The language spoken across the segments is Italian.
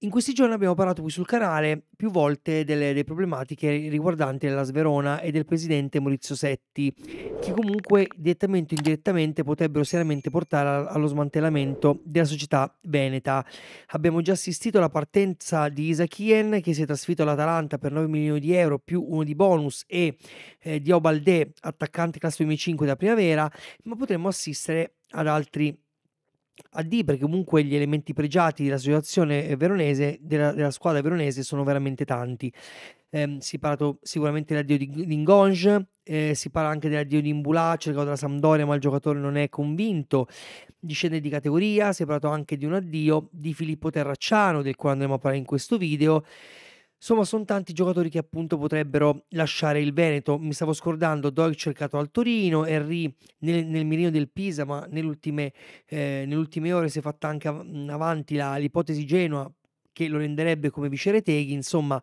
In questi giorni abbiamo parlato qui sul canale più volte delle, delle problematiche riguardanti la Sverona e del presidente Maurizio Setti, che comunque direttamente o indirettamente potrebbero seriamente portare allo smantellamento della società veneta. Abbiamo già assistito alla partenza di Isachien che si è trasferito all'Atalanta per 9 milioni di euro più uno di bonus e eh, di Obalde, attaccante classe 2005 da primavera, ma potremmo assistere ad altri a D perché comunque gli elementi pregiati della situazione veronese, della, della squadra veronese sono veramente tanti. Eh, si parla sicuramente dell'addio di, di Ngonge, eh, si parla anche dell'addio di Imbulà, cercato dalla Sampdoria ma il giocatore non è convinto, discende di categoria, si è parlato anche di un addio di Filippo Terracciano del quale andremo a parlare in questo video Insomma, sono tanti giocatori che appunto potrebbero lasciare il Veneto. Mi stavo scordando, Doig cercato al Torino, Henry nel, nel mirino del Pisa, ma nelle ultime, eh, nelle ore si è fatta anche av- avanti la, l'ipotesi Genoa che lo renderebbe come vice Reteghi. Insomma,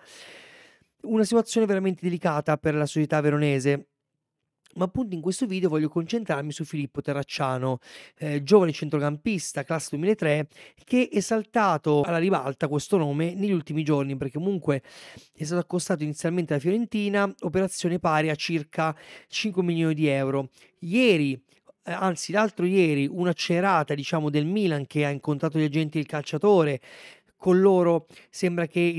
una situazione veramente delicata per la società veronese ma appunto in questo video voglio concentrarmi su Filippo Terracciano, eh, giovane centrocampista, classe 2003, che è saltato alla ribalta questo nome negli ultimi giorni, perché comunque è stato accostato inizialmente alla Fiorentina, operazione pari a circa 5 milioni di euro. Ieri eh, anzi l'altro ieri un'accelerata diciamo del Milan che ha incontrato gli agenti del calciatore con loro sembra che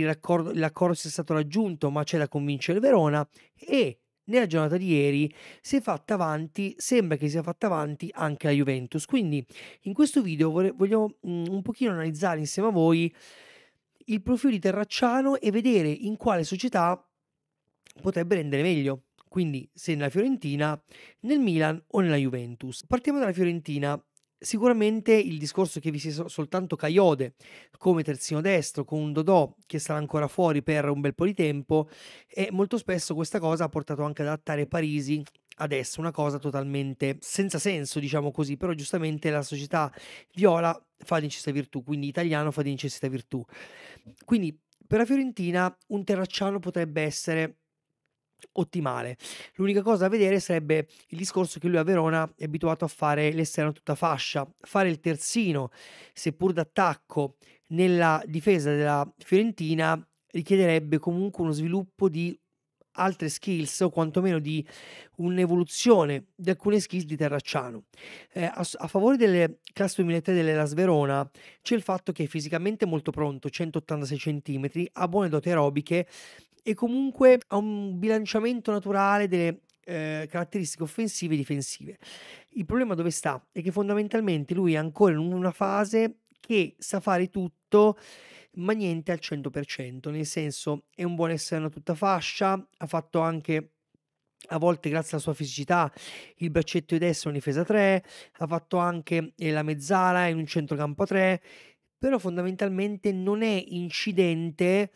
l'accordo sia stato raggiunto ma c'è da convincere Verona e nella giornata di ieri si è fatta avanti, sembra che sia fatta avanti anche la Juventus. Quindi in questo video voglio mm, un pochino analizzare insieme a voi il profilo di Terracciano e vedere in quale società potrebbe rendere meglio. Quindi se nella Fiorentina, nel Milan o nella Juventus. Partiamo dalla Fiorentina. Sicuramente il discorso che vi sia soltanto Caiode come terzino destro con un Dodò che sarà ancora fuori per un bel po' di tempo e molto spesso questa cosa ha portato anche ad adattare Parisi adesso, una cosa totalmente senza senso, diciamo così, però giustamente la società viola fa di necessità virtù, quindi italiano fa di necessità virtù. Quindi per la Fiorentina un terracciano potrebbe essere ottimale. L'unica cosa da vedere sarebbe il discorso che lui a Verona è abituato a fare l'esterno tutta fascia, fare il terzino, seppur d'attacco, nella difesa della Fiorentina richiederebbe comunque uno sviluppo di altre skills o quantomeno di un'evoluzione di alcune skills di Terracciano. Eh, a, a, favore delle classe 2003 della Sverona c'è il fatto che è fisicamente molto pronto, 186 cm, ha buone doti aerobiche e comunque ha un bilanciamento naturale delle eh, caratteristiche offensive e difensive. Il problema dove sta? È che fondamentalmente lui è ancora in una fase che sa fare tutto ma niente al 100%, nel senso è un buon esterno a tutta fascia, ha fatto anche a volte grazie alla sua fisicità il braccetto di destra in difesa 3, ha fatto anche eh, la mezzala in un centrocampo 3, però fondamentalmente non è incidente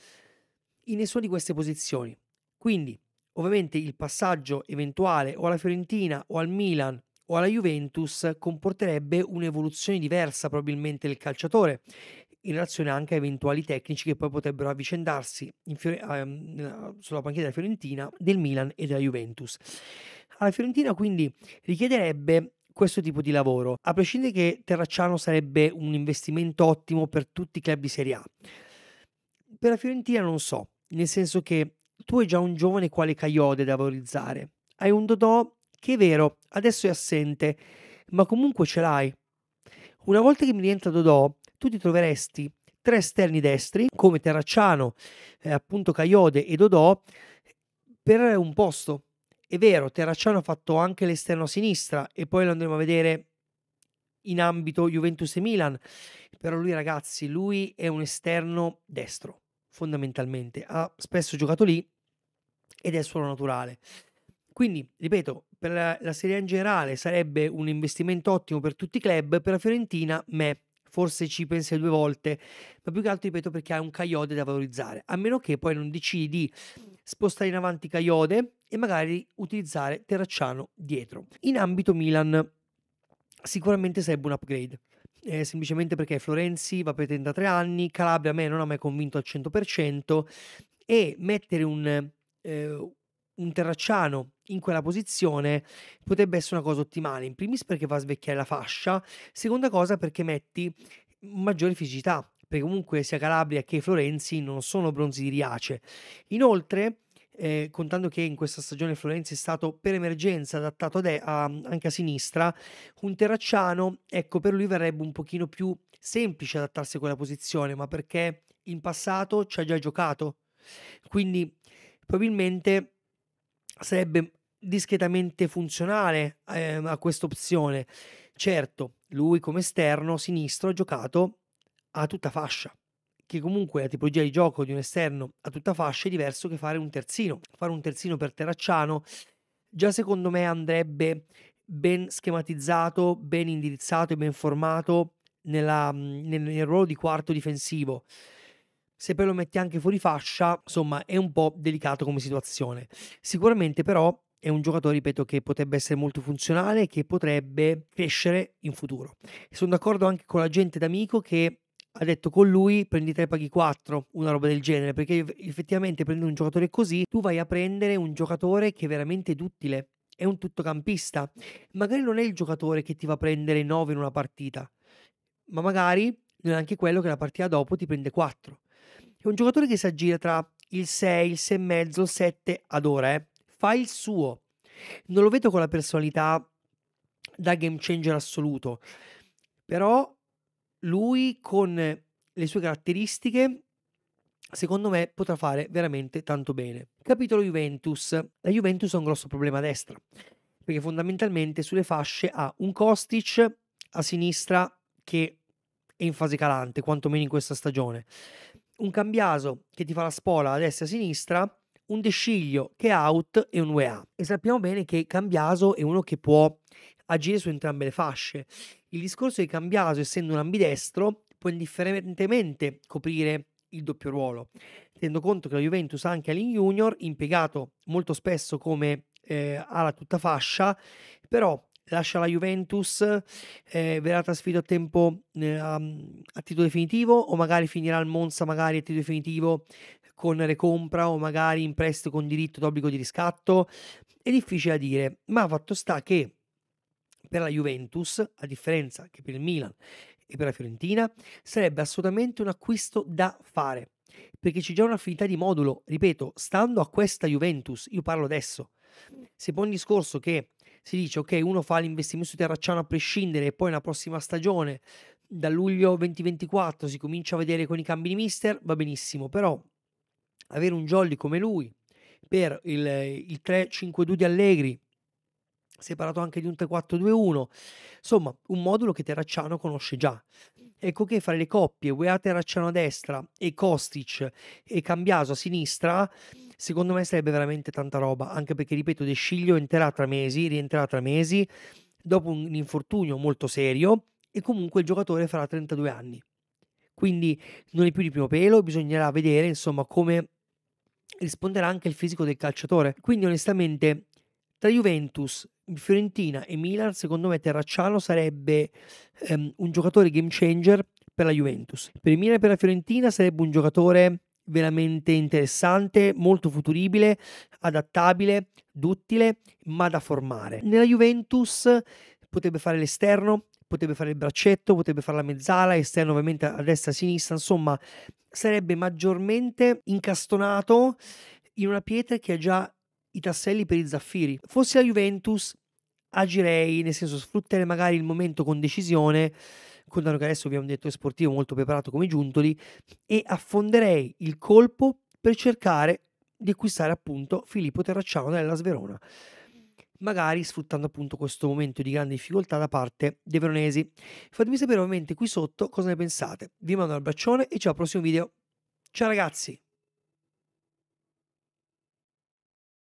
in nessuna di queste posizioni. Quindi, ovviamente, il passaggio eventuale o alla Fiorentina o al Milan o alla Juventus comporterebbe un'evoluzione diversa probabilmente del calciatore in relazione anche a eventuali tecnici che poi potrebbero avvicendarsi Fiore- um, sulla panchina della Fiorentina, del Milan e della Juventus. Alla Fiorentina quindi richiederebbe questo tipo di lavoro, a prescindere che Terracciano sarebbe un investimento ottimo per tutti i club di Serie A. Per la Fiorentina non so, nel senso che tu hai già un giovane quale Caiode da valorizzare, hai un Dodò che è vero, adesso è assente, ma comunque ce l'hai. Una volta che mi rientra Dodò, tu ti troveresti tre esterni destri, come Terracciano, eh, appunto Caiode e Dodò, per un posto. È vero, Terracciano ha fatto anche l'esterno a sinistra e poi lo andremo a vedere in ambito Juventus e Milan, però lui ragazzi, lui è un esterno destro fondamentalmente. Ha spesso giocato lì ed è solo naturale. Quindi, ripeto, per la, la Serie A in generale sarebbe un investimento ottimo per tutti i club, per la Fiorentina, me. Forse ci pensi due volte, ma più che altro ripeto perché hai un Caiode da valorizzare, a meno che poi non decidi di spostare in avanti Caiode e magari utilizzare Terracciano dietro. In ambito Milan sicuramente sarebbe un upgrade eh, semplicemente perché Florenzi va per 33 anni, Calabria a me non ha mai convinto al 100% e mettere un, eh, un Terracciano in quella posizione potrebbe essere una cosa ottimale, in primis perché va a svecchiare la fascia, seconda cosa perché metti maggiore fisicità, perché comunque sia Calabria che Florenzi non sono bronzi di Riace. Inoltre, eh, contando che in questa stagione Florenzi è stato per emergenza adattato de- a, anche a sinistra, un Terracciano, ecco, per lui verrebbe un pochino più semplice adattarsi a quella posizione, ma perché in passato ci ha già giocato. Quindi probabilmente sarebbe discretamente funzionale eh, a questa opzione. Certo, lui come esterno sinistro ha giocato a tutta fascia che comunque la tipologia di gioco di un esterno a tutta fascia è diverso che fare un terzino. Fare un terzino per Terracciano già secondo me andrebbe ben schematizzato, ben indirizzato e ben formato nella, nel, nel ruolo di quarto difensivo. Se poi lo metti anche fuori fascia, insomma, è un po' delicato come situazione. Sicuramente però è un giocatore, ripeto, che potrebbe essere molto funzionale e che potrebbe crescere in futuro. Sono d'accordo anche con la gente d'amico che ha detto con lui prendi 3 paghi 4, una roba del genere, perché effettivamente prendere un giocatore così, tu vai a prendere un giocatore che è veramente utile, è un tuttocampista. Magari non è il giocatore che ti va a prendere 9 in una partita, ma magari non è anche quello che la partita dopo ti prende 4. È un giocatore che si aggira tra il 6, il 6,5, il 7 ad ora, eh. fa il suo. Non lo vedo con la personalità da game changer assoluto, però lui con le sue caratteristiche secondo me potrà fare veramente tanto bene. Capitolo Juventus. La Juventus ha un grosso problema a destra, perché fondamentalmente sulle fasce ha un Kostic a sinistra che è in fase calante, quantomeno in questa stagione. Un Cambiaso che ti fa la spola a destra e a sinistra, un Desciglio che è out e un UEA. E sappiamo bene che Cambiaso è uno che può agire su entrambe le fasce. Il discorso di Cambiaso, essendo un ambidestro, può indifferentemente coprire il doppio ruolo. Tenendo conto che la Juventus anche all'in junior, impiegato molto spesso come eh, ala tutta fascia, però lascia la Juventus, eh, verrà trasferito a tempo eh, a, a, titolo definitivo o magari finirà al Monza magari a titolo definitivo con recompra o magari in prestito con diritto d'obbligo di riscatto. È difficile da dire, ma fatto sta che per la Juventus, a differenza che per il Milan e per la Fiorentina, sarebbe assolutamente un acquisto da fare, perché c'è già un'affinità di modulo, ripeto, stando a questa Juventus, io parlo adesso, se poi un discorso che si dice ok, uno fa l'investimento su Terracciano a prescindere e poi nella prossima stagione, da luglio 2024, si comincia a vedere con i cambi di mister, va benissimo, però avere un jolly come lui per il, il 3-5-2 di Allegri parlato anche di un 3-4-2-1, insomma un modulo che Terracciano conosce già. Ecco che fare le coppie UEA Terracciano a destra e Kostic e Cambiaso a sinistra, secondo me sarebbe veramente tanta roba, anche perché ripeto De Sciglio entrerà tra mesi, rientrerà tra mesi, dopo un infortunio molto serio e comunque il giocatore farà 32 anni. Quindi non è più di primo pelo, bisognerà vedere insomma come risponderà anche il fisico del calciatore. Quindi onestamente tra Juventus, Fiorentina e Milan, secondo me Terracciano sarebbe um, un giocatore game changer per la Juventus. Per il Milan e per la Fiorentina sarebbe un giocatore veramente interessante, molto futuribile, adattabile, duttile, ma da formare. Nella Juventus potrebbe fare l'esterno, potrebbe fare il braccetto, potrebbe fare la mezzala, esterno ovviamente a destra e a sinistra, insomma sarebbe maggiormente incastonato in una pietra che ha già i tasselli per i zaffiri. Fossi la Juventus, agirei, nel senso sfrutterei magari il momento con decisione, contando che adesso abbiamo un direttore sportivo molto preparato come Giuntoli, e affonderei il colpo per cercare di acquistare appunto Filippo Terracciano della Sverona magari sfruttando appunto questo momento di grande difficoltà da parte dei veronesi. Fatemi sapere ovviamente qui sotto cosa ne pensate. Vi mando un abbraccione e ciao al prossimo video. Ciao ragazzi!